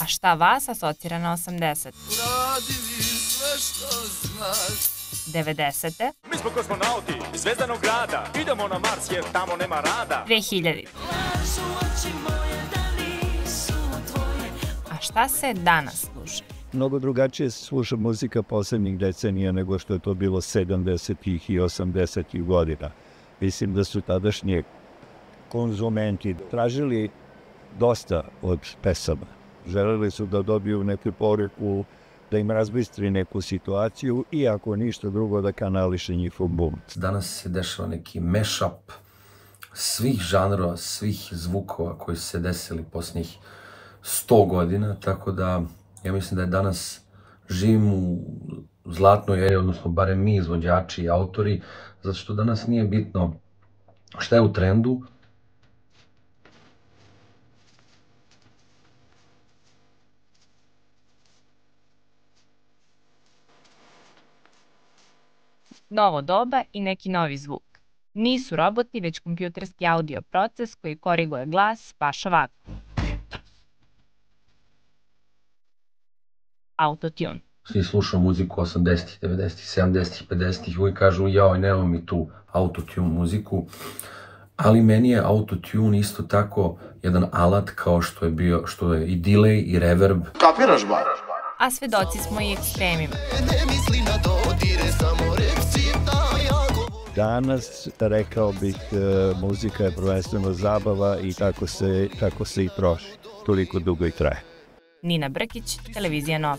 A šta vas asocira na 80? Uradi vi sve što znaš 90. Mi smo kosmonauti iz zvezdanog grada Idemo na Mars jer tamo nema rada 2000. A šta se danas sluša? Mnogo drugačije se sluša muzika poslednjih decenija nego što je to bilo 70. i 80. godina. Mislim da su tadašnji konzumenti tražili dosta od pesama. Želeli su da dobiju neku poruku, da im razbistri neku situaciju i ako ništa drugo da kanališe njihov bum. Danas se dešava neki mashup svih žanrova, svih zvukova koji su se desili posljednjih 100 godina, tako da ja mislim da je danas živim u zlatnoj eri, odnosno barem mi izvođači i autori, zato što danas nije bitno šta je u trendu, Novo doba i neki novi zvuk. Nisu roboti, već kompjuterski audio proces koji koriguje glas baš ovako. Autotune. svi slušaju muziku 80-ih, 90-ih, 70-ih, 50-ih, uvijek kažu jao, nemamo mi tu autotune muziku, ali meni je autotune isto tako jedan alat kao što je bio, što je i delay i reverb. Kapiraš ba? A svedoci smo i ekstremima. Ne misli na Danas, rekao bih, e, muzika je prvenstveno zabava i tako se, tako se i troši. Toliko dugo i traje. Nina Brkić, Televizija Nova.